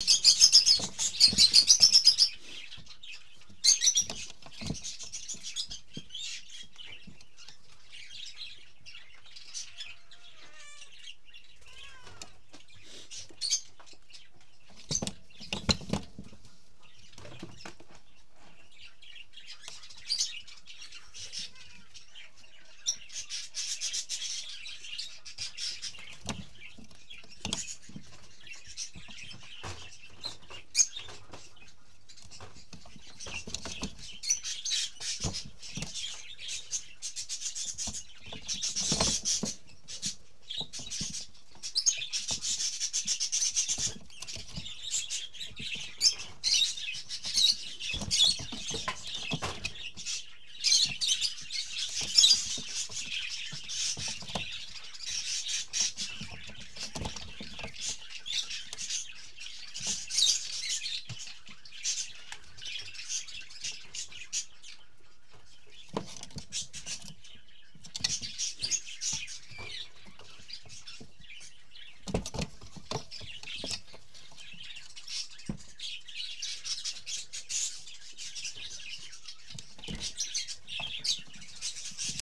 you